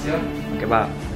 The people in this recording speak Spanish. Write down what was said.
¿Qué Que va.